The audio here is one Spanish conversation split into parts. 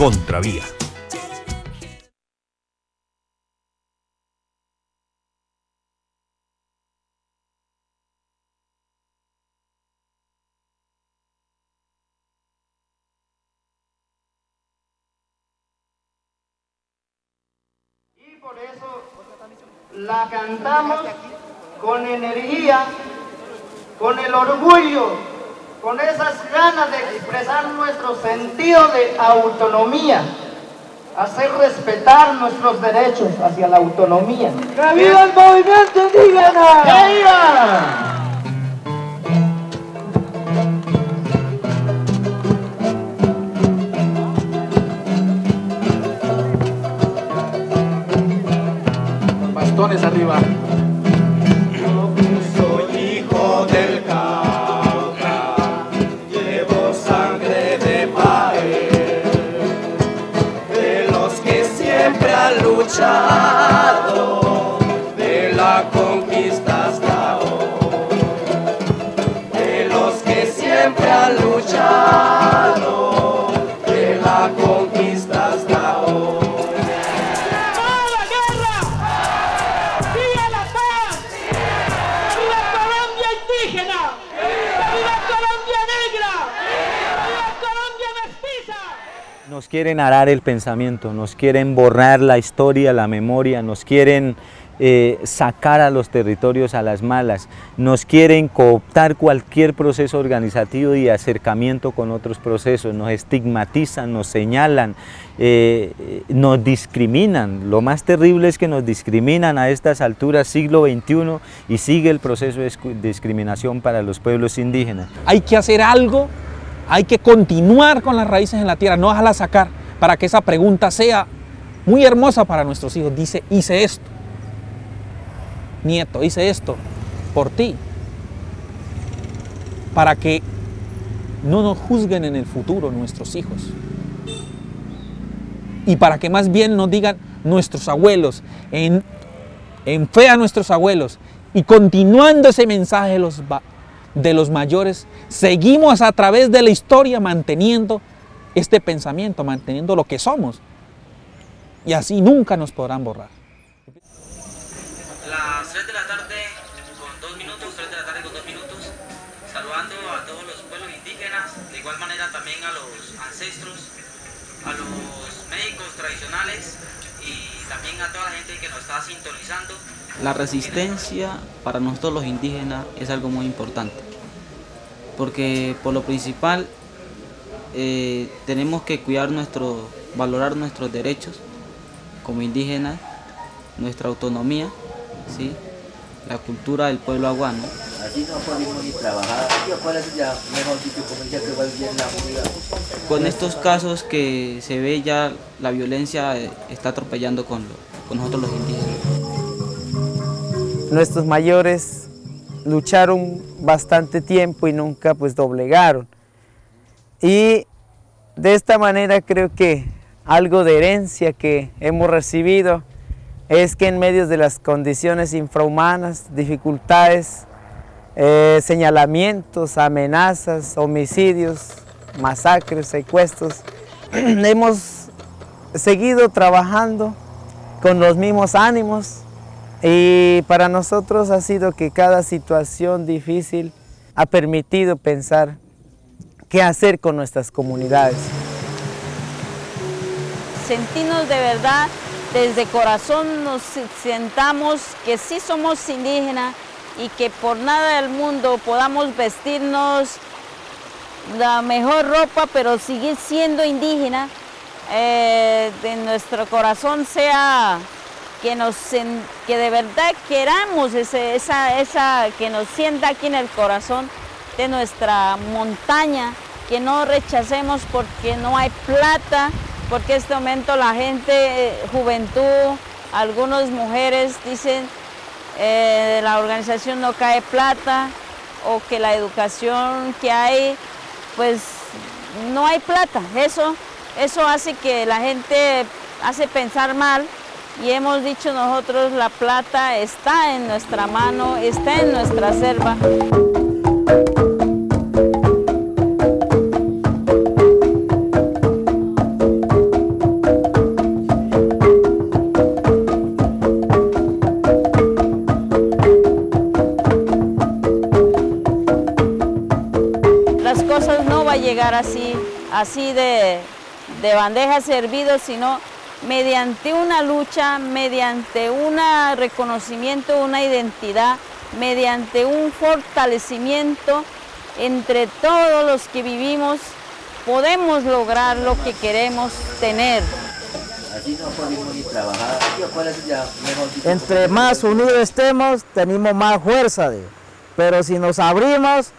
Contravía. la cantamos con energía, con el orgullo, con esas ganas de expresar nuestro sentido de autonomía, hacer respetar nuestros derechos hacia la autonomía. ¡Que viva el movimiento indígena! ¡Que viva! Bastones arriba. De la conquista hasta hoy, de los que siempre han luchado, quieren arar el pensamiento, nos quieren borrar la historia, la memoria, nos quieren eh, sacar a los territorios a las malas, nos quieren cooptar cualquier proceso organizativo y acercamiento con otros procesos, nos estigmatizan, nos señalan, eh, nos discriminan. Lo más terrible es que nos discriminan a estas alturas, siglo XXI, y sigue el proceso de discriminación para los pueblos indígenas. Hay que hacer algo, hay que continuar con las raíces en la tierra, no dejarlas sacar, para que esa pregunta sea muy hermosa para nuestros hijos. Dice, hice esto. Nieto, hice esto por ti. Para que no nos juzguen en el futuro nuestros hijos. Y para que más bien nos digan nuestros abuelos, en, fe a nuestros abuelos, y continuando ese mensaje los, va- de los mayores, seguimos a través de la historia manteniendo este pensamiento, manteniendo lo que somos. Y así nunca nos podrán borrar. Las 3 de la tarde con 2 minutos, 3 de la tarde con 2 minutos, saludando a todos los pueblos indígenas, de igual manera también a los ancestros, a los médicos tradicionales y también a toda la gente que nos está sintonizando. La resistencia para nosotros los indígenas es algo muy importante, porque por lo principal eh, tenemos que cuidar nuestro, valorar nuestros derechos como indígenas, nuestra autonomía, ¿sí? la cultura del pueblo aguano. Así no podemos ni trabajar. Ya mejor dicho como ya que va bien la. Con estos casos que se ve ya la violencia eh, está atropellando con, lo- con nosotros los indígenas. Nuestros mayores lucharon bastante tiempo y nunca pues doblegaron. Y de esta manera creo que algo de herencia que hemos recibido es que en medio de las condiciones infrahumanas, dificultades, eh, señalamientos, amenazas, homicidios, masacres, secuestros, hemos seguido trabajando con los mismos ánimos y para nosotros ha sido que cada situación difícil ha permitido pensar qué hacer con nuestras comunidades. sentirnos de verdad, desde corazón nos sentamos que sí somos indígenas y que por nada del mundo podamos vestirnos la mejor ropa, pero seguir siendo indígena, eh, de nuestro corazón sea que, nos, que de verdad queramos ese- esa, esa, que nos sienta aquí en el corazón de nuestra montaña, que no rechacemos porque no hay plata, porque en este momento la gente, eh, juventud, algunas mujeres dicen eh, la organización no cae plata o que la educación que hay, pues no hay plata. Eso, eso hace que la gente hace pensar mal y hemos dicho nosotros la plata está en nuestra mano, está en nuestra selva. Las cosas no va a llegar así, así de, de bandeja servido, sino mediante una lucha, mediante un reconocimiento, una identidad, mediante un fortalecimiento entre todos los que vivimos, podemos lograr lo que queremos tener. Entre más unidos estemos, tenemos más fuerza. Pero si nos abrimos,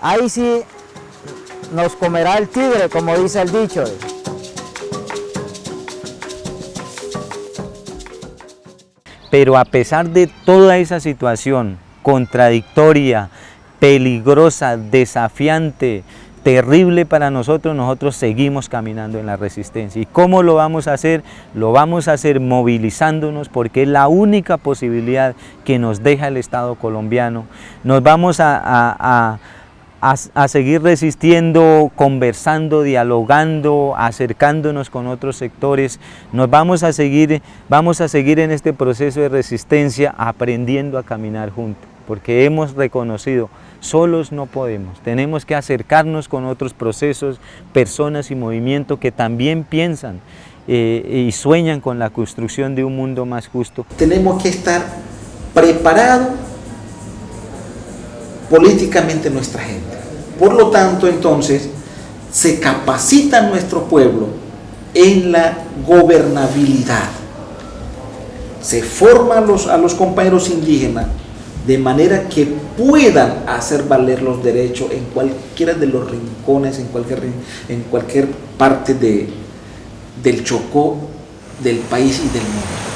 ahí sí nos comerá el tigre, como dice el dicho. Pero a pesar de toda esa situación contradictoria, peligrosa, desafiante, terrible para nosotros, nosotros seguimos caminando en la resistencia. ¿Y cómo lo vamos a hacer? Lo vamos a hacer movilizándonos porque es la única posibilidad que nos deja el Estado colombiano. Nos vamos a, a, seguir resistiendo, conversando, dialogando, acercándonos con otros sectores. Nos vamos a seguir, vamos a seguir en este proceso de resistencia aprendiendo a caminar juntos, porque hemos reconocido Solos no podemos, tenemos que acercarnos con otros procesos, personas y movimientos que también piensan eh, y sueñan con la construcción de un mundo más justo. Tenemos que estar preparados políticamente nuestra gente. Por lo tanto, entonces, se capacita nuestro pueblo en la gobernabilidad. Se forma a los, a los compañeros indígenas de manera que puedan hacer valer los derechos en cualquiera de los rincones, en cualquier, en cualquier parte de, del Chocó, del país y del mundo.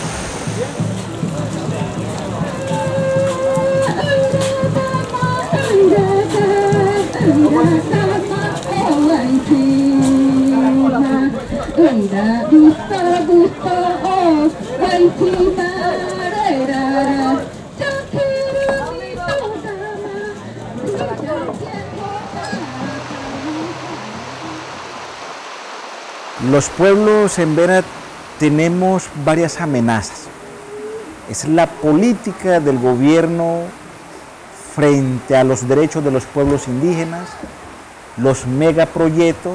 Los pueblos en Vera tenemos varias amenazas. Es la política del gobierno frente a los derechos de los pueblos indígenas, los megaproyectos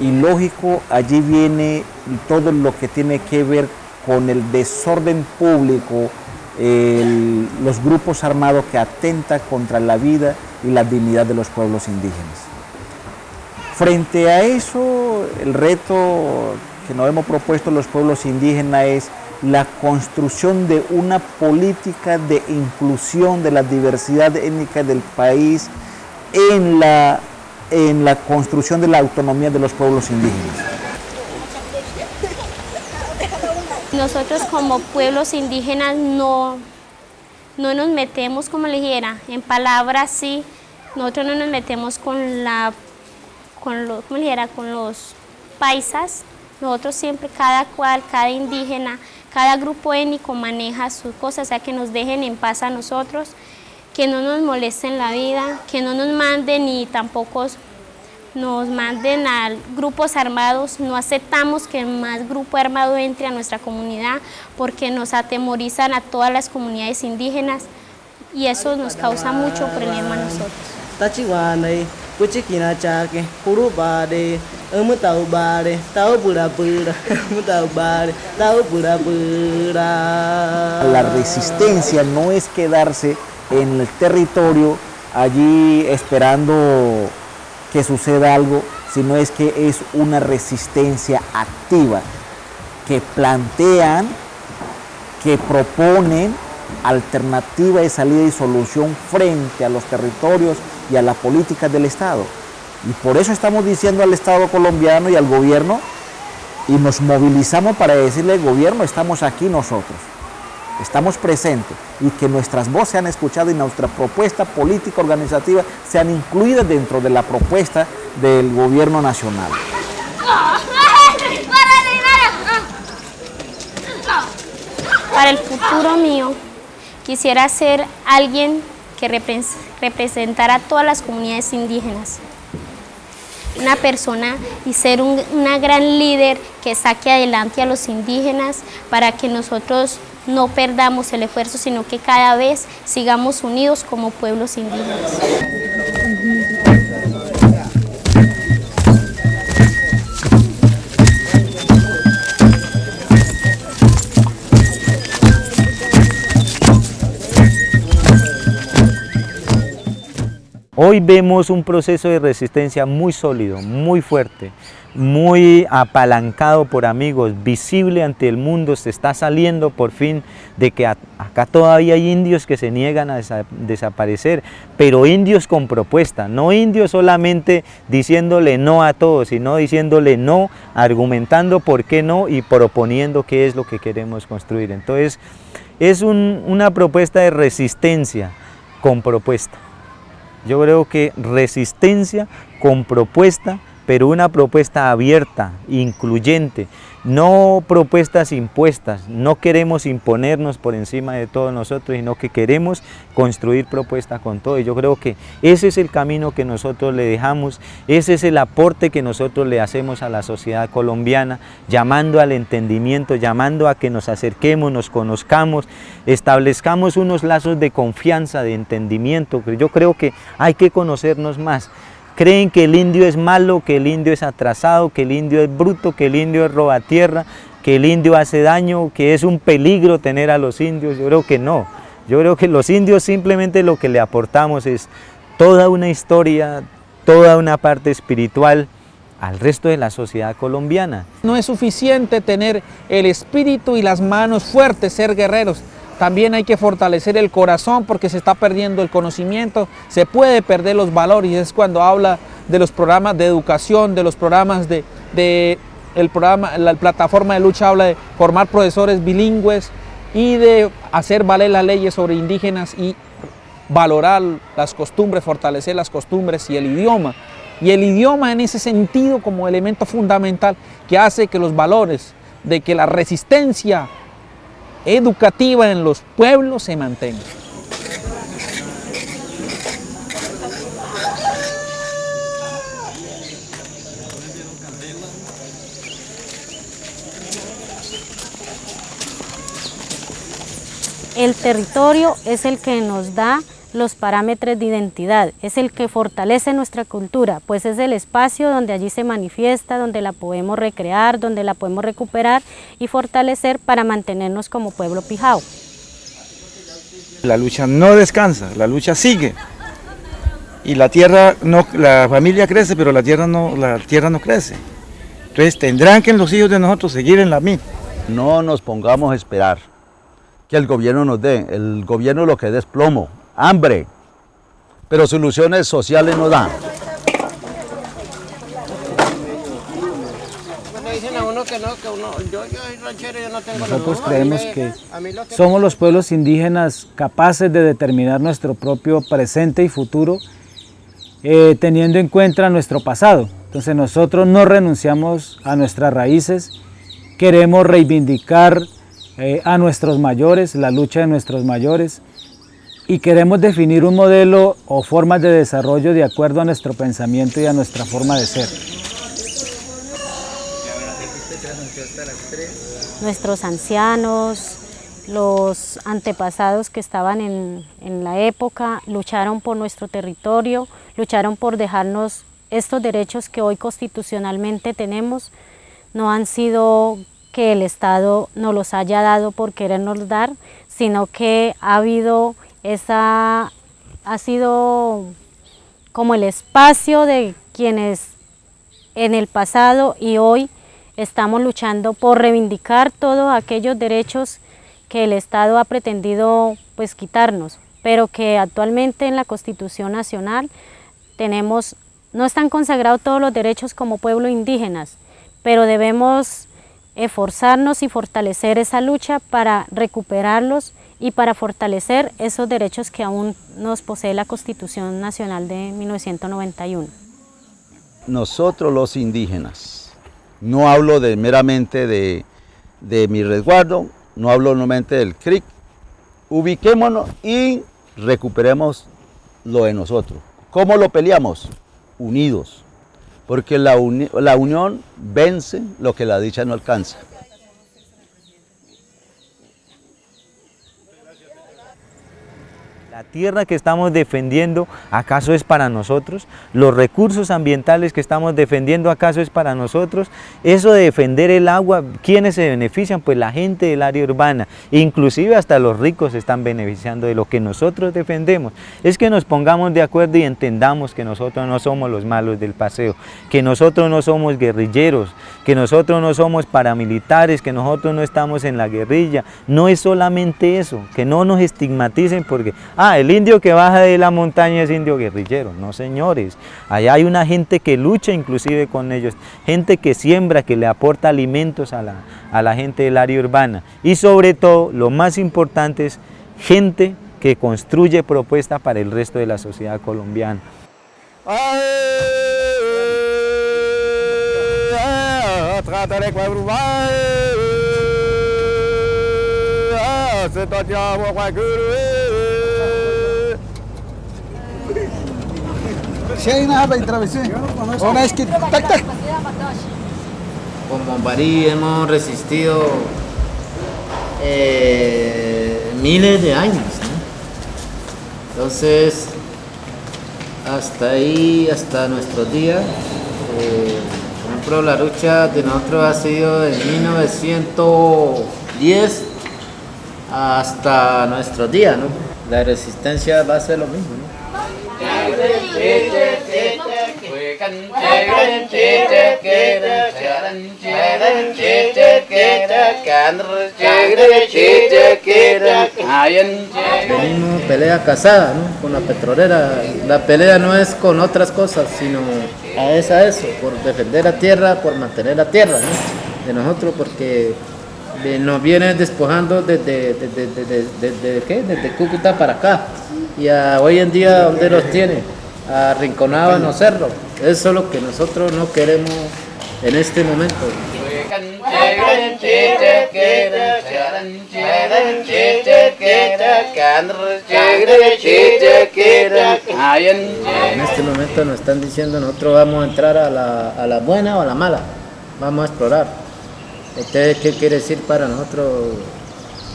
y lógico allí viene todo lo que tiene que ver con el desorden público, los grupos armados que atentan contra la vida y la dignidad de los pueblos indígenas. Frente a eso, el reto que nos hemos propuesto los pueblos indígenas es la construcción de una política de inclusión de la diversidad étnica del país en la, en la construcción de la autonomía de los pueblos indígenas. Nosotros como pueblos indígenas no, no nos metemos, como le dijera, en palabras sí, nosotros no nos metemos con la con los, con los paisas, nosotros siempre, cada cual, cada indígena, cada grupo étnico maneja sus cosas, o sea, que nos dejen en paz a nosotros, que no nos molesten la vida, que no nos manden ni tampoco nos manden a grupos armados, no aceptamos que más grupo armado entre a nuestra comunidad porque nos atemorizan a todas las comunidades indígenas y eso nos causa mucho problema a nosotros. La resistencia no es quedarse en el territorio allí esperando que suceda algo, sino es que es una resistencia activa que plantean, que proponen alternativa de salida y solución frente a los territorios y a la política del Estado. Y por eso estamos diciendo al Estado colombiano y al gobierno y nos movilizamos para decirle, gobierno, estamos aquí nosotros, estamos presentes y que nuestras voces sean escuchadas y nuestra propuesta política organizativa sean incluidas dentro de la propuesta del gobierno nacional. Para el futuro mío, quisiera ser alguien que representara a todas las comunidades indígenas. Una persona y ser una gran líder que saque adelante a los indígenas para que nosotros no perdamos el esfuerzo, sino que cada vez sigamos unidos como pueblos indígenas. Hoy vemos un proceso de resistencia muy sólido, muy fuerte, muy apalancado por amigos, visible ante el mundo, se está saliendo por fin de que acá todavía hay indios que se niegan a desaparecer, pero indios con propuesta, no indios solamente diciéndole no a todos, sino diciéndole no, argumentando por qué no y proponiendo qué es lo que queremos construir. Entonces, es una propuesta de resistencia con propuesta. Yo creo que resistencia con propuesta, pero una propuesta abierta, incluyente, no propuestas impuestas, no queremos imponernos por encima de todos nosotros, sino que queremos construir propuestas con todo. Y yo creo que ese es el camino que nosotros le dejamos, ese es el aporte que nosotros le hacemos a la sociedad colombiana, llamando al entendimiento, llamando a que nos acerquemos, nos conozcamos, establezcamos unos lazos de confianza, de entendimiento. Yo creo que hay que conocernos más. Creen que el indio es malo, que el indio es atrasado, que el indio es bruto, que el indio es robatierra, que el indio hace daño, que es un peligro tener a los indios. Yo creo que no. Yo creo que los indios simplemente lo que le aportamos es toda una historia, toda una parte espiritual al resto de la sociedad colombiana. No es suficiente tener el espíritu y las manos fuertes, ser guerreros. También hay que fortalecer el corazón porque se está perdiendo el conocimiento, se puede perder los valores y es cuando habla de los programas de educación, de los programas de, el programa, la plataforma de lucha habla de formar profesores bilingües y de hacer valer las leyes sobre indígenas y valorar las costumbres, fortalecer las costumbres y el idioma. Y el idioma en ese sentido como elemento fundamental que hace que los valores de que la resistencia educativa en los pueblos se mantenga. El territorio es el que nos da los parámetros de identidad, es el que fortalece nuestra cultura, pues es el espacio donde allí se manifiesta, donde la podemos recrear, donde la podemos recuperar y fortalecer para mantenernos como pueblo pijao. La lucha no descansa, la lucha sigue. Y la tierra, no, la familia crece, pero la tierra no, la tierra no crece. Entonces tendrán que los hijos de nosotros seguir en la misma. No nos pongamos a esperar que el gobierno nos dé. El gobierno lo que dé es plomo, hambre, pero soluciones sociales no dan. Nosotros creemos que somos los pueblos indígenas capaces de determinar nuestro propio presente y futuro eh, teniendo en cuenta nuestro pasado. Entonces nosotros no renunciamos a nuestras raíces, queremos reivindicar eh, a nuestros mayores, la lucha de nuestros mayores, y queremos definir un modelo o formas de desarrollo de acuerdo a nuestro pensamiento y a nuestra forma de ser. Nuestros ancianos, los antepasados que estaban en, en, la época lucharon por nuestro territorio, lucharon por dejarnos estos derechos que hoy constitucionalmente tenemos, no han sido que el Estado nos los haya dado por querernos dar, sino que ha habido esa ha sido como el espacio de quienes en el pasado y hoy estamos luchando por reivindicar todos aquellos derechos que el Estado ha pretendido pues quitarnos, pero que actualmente en la Constitución Nacional tenemos, no están consagrados todos los derechos como pueblo indígenas, pero debemos esforzarnos y fortalecer esa lucha para recuperarlos y para fortalecer esos derechos que aún nos posee la Constitución Nacional de 1991. Nosotros los indígenas, no hablo de, meramente de, de mi resguardo, no hablo nuevamente del CRIC, ubiquémonos y recuperemos lo de nosotros. ¿Cómo lo peleamos? Unidos, porque la, la unión vence lo que la dicha no alcanza. ¿La tierra que estamos defendiendo acaso es para nosotros? ¿Los recursos ambientales que estamos defendiendo acaso es para nosotros? Eso de defender el agua, ¿quiénes se benefician? Pues la gente del área urbana, inclusive hasta los ricos están beneficiando de lo que nosotros defendemos. Es que nos pongamos de acuerdo y entendamos que nosotros no somos los malos del paseo, que nosotros no somos guerrilleros, que nosotros no somos paramilitares, que nosotros no estamos en la guerrilla. No es solamente eso, que no nos estigmaticen porque... Ah, el indio que baja de la montaña es indio guerrillero. No, señores. Allá hay una gente que lucha inclusive con ellos. Gente que siembra, que le aporta alimentos a la, a la gente del área urbana. Y sobre todo, lo más importante es gente que construye propuestas para el resto de la sociedad colombiana. Si hay nada para intervención. Una es que tac tac. Como Barí hemos resistido eh, miles de años. ¿no? Entonces, hasta ahí, hasta nuestros días, eh, por ejemplo, la lucha de nosotros ha sido de 1910 hasta nuestros días, ¿no? La resistencia va a ser lo mismo, ¿no? Venimos pelea casada, ¿no? Con la petrolera. La pelea no es con otras cosas, sino a es a eso, por defender la tierra, por mantener la tierra, ¿no? De nosotros, porque de- nos vienen despojando desde, desde, desde- desde- ¿qué? desde Cúcuta para acá. Y hoy en día, ¿dónde los tiene? Arrinconados en los cerros. Eso es lo que nosotros no queremos en este momento. En este momento nos están diciendo nosotros vamos a entrar a la, a la buena o a la mala. Vamos a explorar. Entonces, ¿qué quiere decir para nosotros?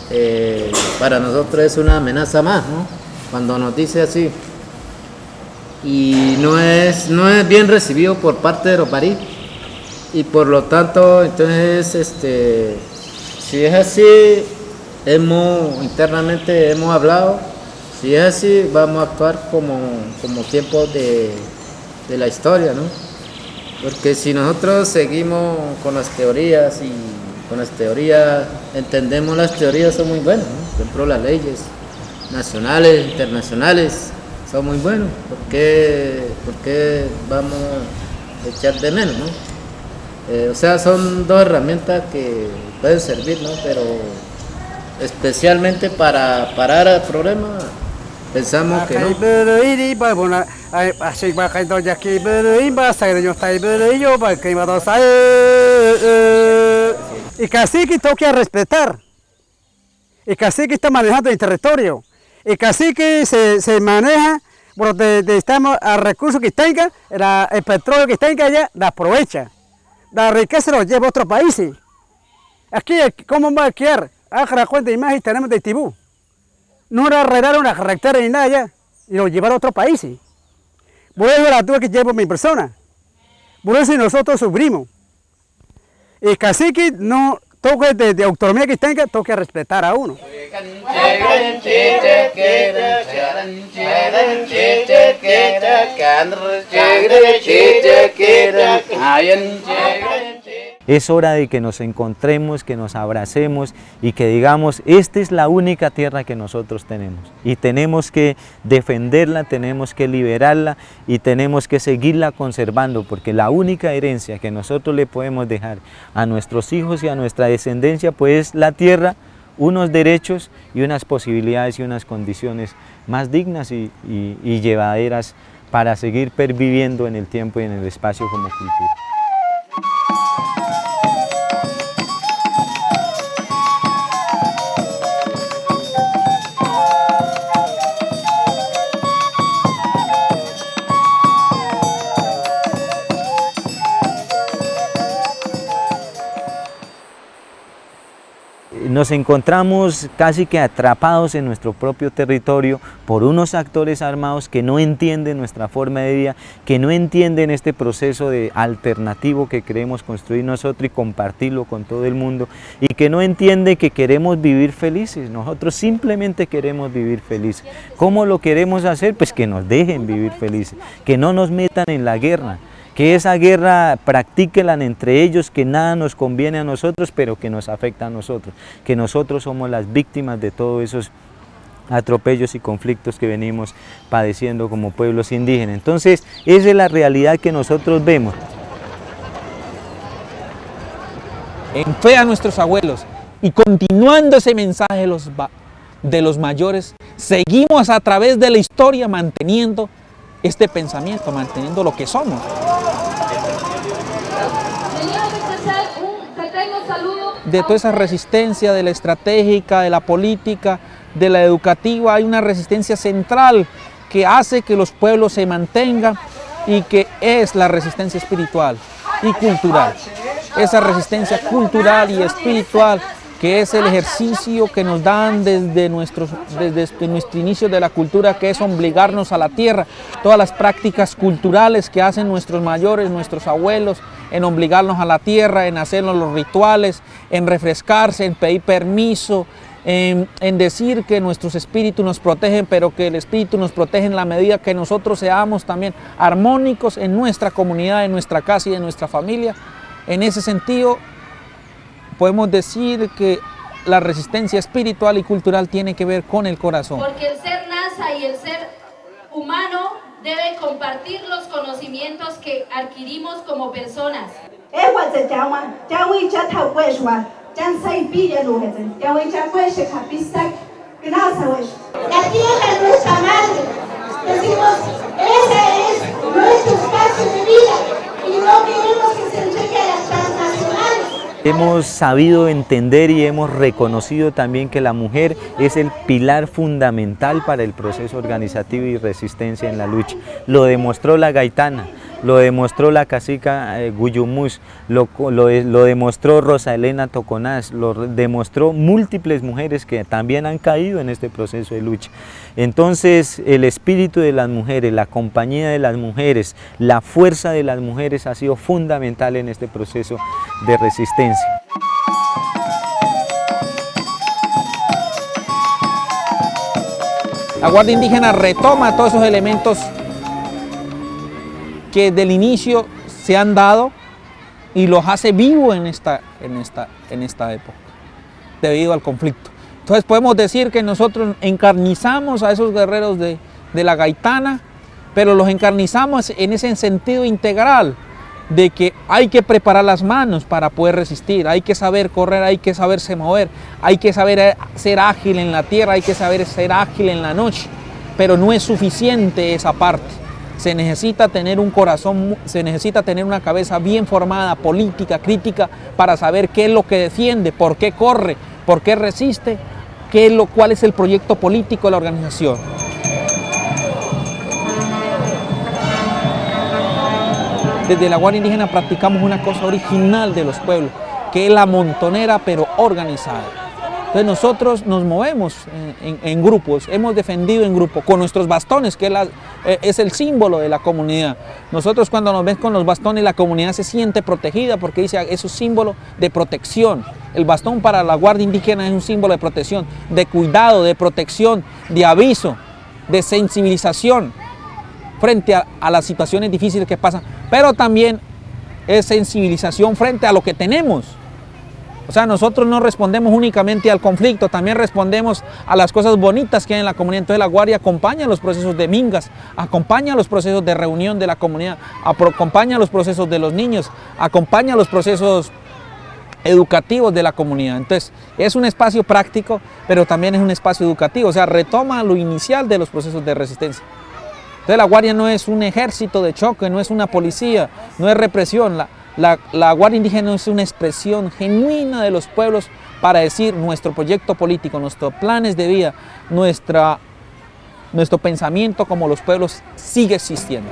Eh, para nosotros es una amenaza más, ¿no? Cuando nos dice así. Y no es, no es bien recibido por parte de los barí. Y por lo tanto, entonces, este, si es así, hemos, internamente hemos hablado, si es así, vamos a actuar como, como tiempos de, de la historia, ¿no? Porque si nosotros seguimos con las teorías y con las teorías, entendemos las teorías son muy buenas, ¿no? Por ejemplo, las leyes nacionales, internacionales, son muy buenos. ¿Por qué, por qué vamos a echar de menos, no? Eh, o sea, son dos herramientas que pueden servir, ¿no? Pero especialmente para parar el problema, pensamos que no. Yo ba que y toca respetar. El cacique está manejando el territorio. El cacique se, se maneja, por de, de estamos a recursos que tenga, la- el petróleo que tenga allá, la aprovecha. La riqueza lo lleva a otros países. Aquí, ¿cómo va a quedar? Haga cuenta imagen tenemos de Tibú no era arreglar una carretera ni nada ya, y lo llevar a otros países. Por eso la tuve que llevar mi persona. Por eso nosotros sufrimos. El cacique no toque de, de autonomía que tenga, toque respetar a uno. Es hora de que nos encontremos, que nos abracemos y que digamos, esta es la única tierra que nosotros tenemos. Y tenemos que defenderla, tenemos que liberarla y tenemos que seguirla conservando, porque la única herencia que nosotros le podemos dejar a nuestros hijos y a nuestra descendencia, pues es la tierra, unos derechos y unas posibilidades y unas condiciones más dignas y, y- y llevaderas para seguir perviviendo en el tiempo y en el espacio como cultura. Nos encontramos casi que atrapados en nuestro propio territorio por unos actores armados que no entienden nuestra forma de vida, que no entienden este proceso de alternativo que queremos construir nosotros y compartirlo con todo el mundo y que no entiende que queremos vivir felices, nosotros simplemente queremos vivir felices. ¿Cómo lo queremos hacer? Pues que nos dejen vivir felices, que no nos metan en la guerra, que esa guerra practíquelan entre ellos, que nada nos conviene a nosotros, pero que nos afecta a nosotros, que nosotros somos las víctimas de todos esos atropellos y conflictos que venimos padeciendo como pueblos indígenas. Entonces, esa es la realidad que nosotros vemos. En fe a nuestros abuelos y continuando ese mensaje de los, de los mayores, seguimos a través de la historia manteniendo este pensamiento, manteniendo lo que somos. De toda esa resistencia, de la estratégica, de la política, de la educativa, hay una resistencia central que hace que los pueblos se mantengan y que es la resistencia espiritual y cultural. Esa resistencia cultural y espiritual que es el ejercicio que nos dan desde, nuestros, desde nuestro inicio de la cultura, que es obligarnos a la tierra, todas las prácticas culturales que hacen nuestros mayores, nuestros abuelos, en obligarnos a la tierra, en hacernos los rituales, en refrescarse, en pedir permiso, en, en, decir que nuestros espíritus nos protegen, pero que el espíritu nos protege en la medida que nosotros seamos también armónicos en nuestra comunidad, en nuestra casa y en nuestra familia. En ese sentido, podemos decir que la resistencia espiritual y cultural tiene que ver con el corazón. Porque el ser NASA y el ser humano debe compartir los conocimientos que adquirimos como personas. La tierra es nuestra madre. Decimos, ese es nuestro espacio de vida y no queremos que se entregue a las transnacionales. Hemos sabido entender y hemos reconocido también que la mujer es el pilar fundamental para el proceso organizativo y resistencia en la lucha. Lo demostró la gaitana, lo demostró la cacica eh, lo, lo, lo, demostró Rosa Elena Toconás, lo demostró múltiples mujeres que también han caído en este proceso de lucha. Entonces el espíritu de las mujeres, la compañía de las mujeres, la fuerza de las mujeres ha sido fundamental en este proceso de resistencia. La Guardia Indígena retoma todos esos elementos que del inicio se han dado y los hace vivos en esta, en esta, en esta época, debido al conflicto. Entonces podemos decir que nosotros encarnizamos a esos guerreros de, de la gaitana, pero los encarnizamos en ese sentido integral, de que hay que preparar las manos para poder resistir, hay que saber correr, hay que saberse mover, hay que saber ser ágil en la tierra, hay que saber ser ágil en la noche, pero no es suficiente esa parte. Se necesita tener un corazón, se necesita tener una cabeza bien formada, política, crítica, para saber qué es lo que defiende, por qué corre, por qué resiste, qué es lo, cuál es el proyecto político de la organización. Desde la Guardia Indígena practicamos una cosa original de los pueblos, que es la montonera pero organizada. Entonces nosotros nos movemos en, grupos, hemos defendido en grupo, con nuestros bastones, que eh, es, el símbolo de la comunidad. Nosotros cuando nos ven con los bastones, la comunidad se siente protegida porque dice, es un símbolo de protección. El bastón para la Guardia Indígena es un símbolo de protección, de cuidado, de protección, de aviso, de sensibilización frente a las situaciones difíciles que pasan, pero también es sensibilización frente a lo que tenemos. O sea, nosotros no respondemos únicamente al conflicto, también respondemos a las cosas bonitas que hay en la comunidad. Entonces la Guardia acompaña los procesos de mingas, acompaña los procesos de reunión de la comunidad, acompaña los procesos de los niños, acompaña los procesos educativos de la comunidad. Entonces, es un espacio práctico, pero también es un espacio educativo, o sea, retoma lo inicial de los procesos de resistencia. Entonces, la Guardia no es un ejército de choque, no es una policía, no es represión. La, la Guardia Indígena es una expresión genuina de los pueblos para decir nuestro proyecto político, nuestros planes de vida, nuestra, nuestro pensamiento como los pueblos sigue existiendo.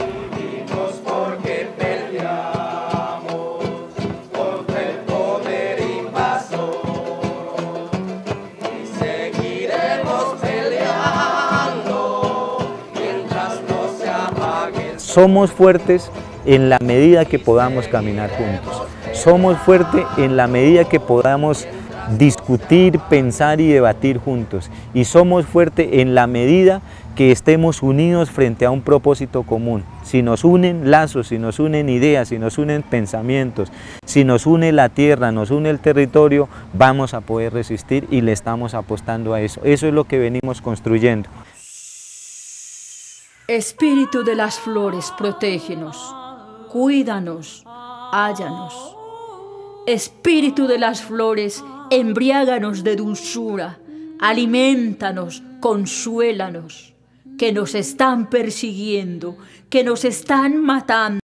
Somos fuertes en la medida que podamos caminar juntos. Somos fuertes en la medida que podamos discutir, pensar y debatir juntos. Y somos fuertes en la medida que estemos unidos frente a un propósito común. Si nos unen lazos, si nos unen ideas, si nos unen pensamientos, si nos une la tierra, nos une el territorio, vamos a poder resistir y le estamos apostando a eso. Eso es lo que venimos construyendo. Espíritu de las flores, protégenos, cuídanos, hállanos. Espíritu de las flores, embriáganos de dulzura, alimentanos, consuélanos, que nos están persiguiendo, que nos están matando.